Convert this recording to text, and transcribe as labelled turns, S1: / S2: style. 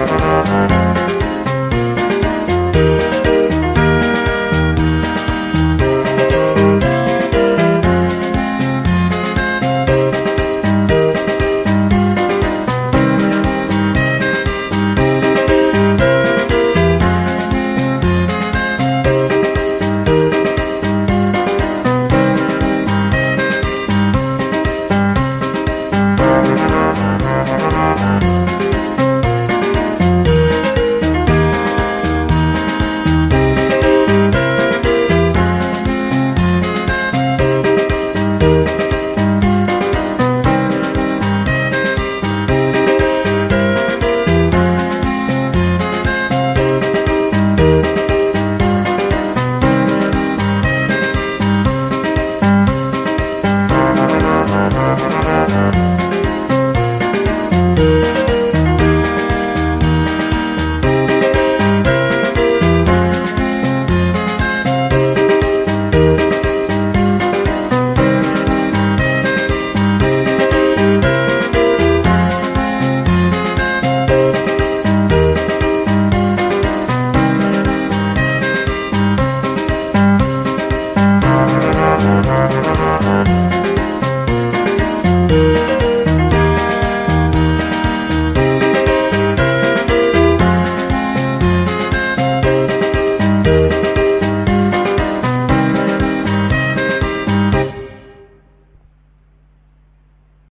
S1: Thank you. Música